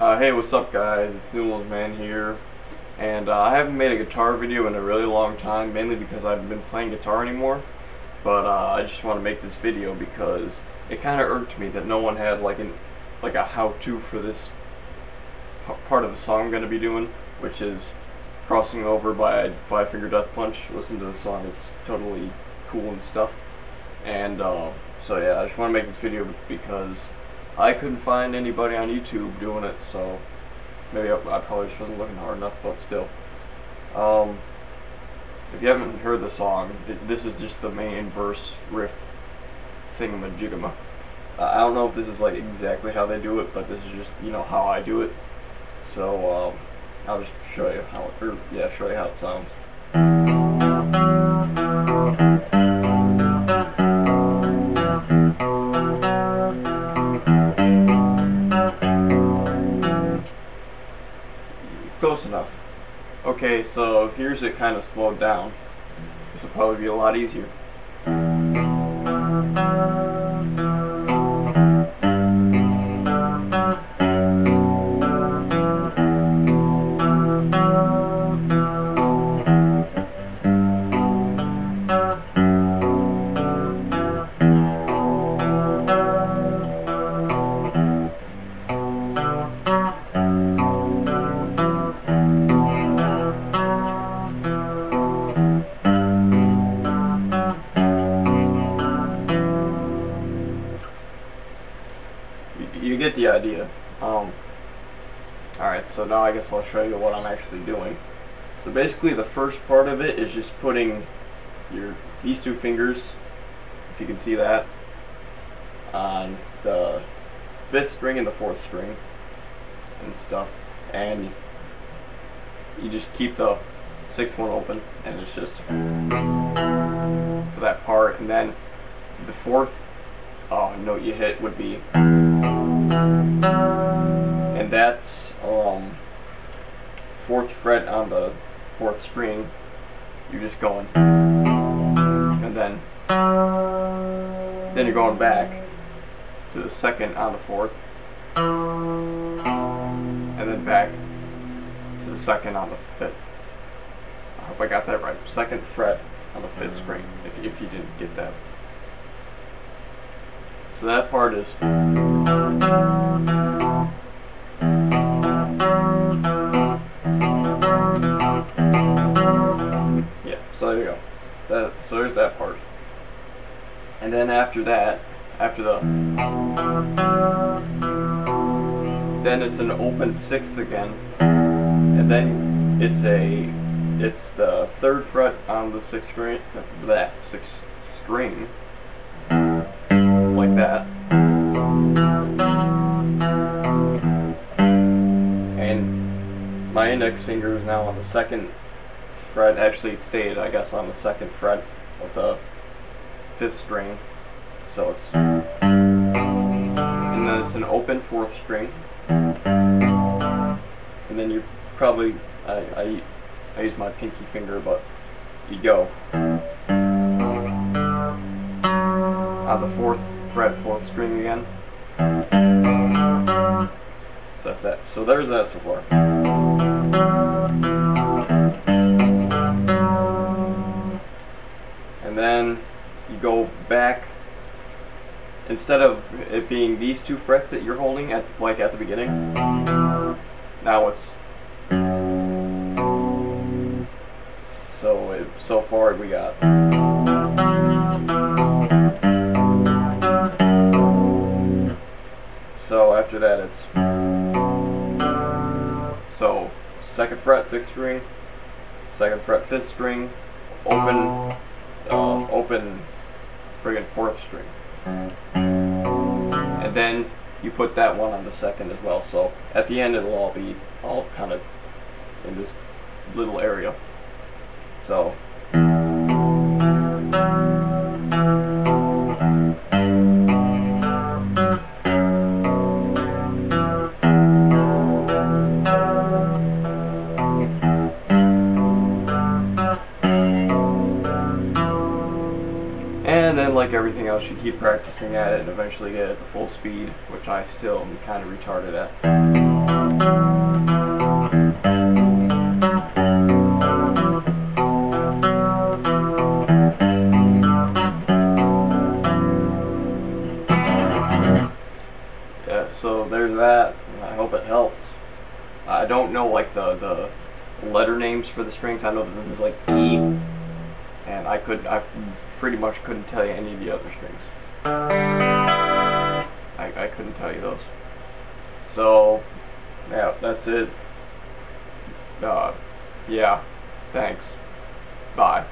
Uh, hey, what's up guys? It's Noodlezman here. And uh, I haven't made a guitar video in a really long time, mainly because I haven't been playing guitar anymore. But uh, I just want to make this video because it kind of irked me that no one had like an like a how-to for this part of the song I'm going to be doing, which is Crossing Over by Five Finger Death Punch. Listen to the song, it's totally cool and stuff. And uh, so yeah, I just want to make this video because I couldn't find anybody on YouTube doing it, so maybe I, I probably just wasn't looking hard enough, but still. Um, if you haven't heard the song, it, this is just the main verse riff thingamajigama. Uh, I don't know if this is like exactly how they do it, but this is just you know how I do it. So um, I'll just show you how, or yeah, show you how it sounds. Okay, so here's it kind of slowed down. This will probably be a lot easier. Alright, so now I guess I'll show you what I'm actually doing. So basically the first part of it is just putting your these two fingers, if you can see that, on the fifth string and the fourth string and stuff. And you just keep the sixth one open and it's just for that part and then the fourth uh, note you hit would be and that's um, fourth fret on the fourth string. You're just going, and then then you're going back to the second on the fourth, and then back to the second on the fifth. I hope I got that right. Second fret on the fifth string. If if you didn't get that. So that part is. So, so there's that part. And then after that, after the. Then it's an open sixth again. And then it's a. It's the third fret on the sixth string. That sixth string. Like that. And my index finger is now on the second fret. Actually, it stayed, I guess, on the second fret of the fifth string. So it's. And then it's an open fourth string. And then you probably. I, I, I use my pinky finger, but you go. On the fourth fret, fourth string again. So that's that. So there's that so far. Then you go back. Instead of it being these two frets that you're holding at like at the beginning, now it's so it, so far we got. So after that it's so second fret sixth string, second fret fifth string, open open friggin' fourth string. And then you put that one on the second as well. So at the end it'll all be all kind of in this little area. So else, you keep practicing at it and eventually get it at the full speed, which I still am kind of retarded at. Yeah, so there's that. I hope it helped. I don't know like the the letter names for the strings. I know that this is like E, and I could I pretty much couldn't tell you any of the other strings. I I couldn't tell you those. So yeah, that's it. Uh, yeah, thanks. Bye.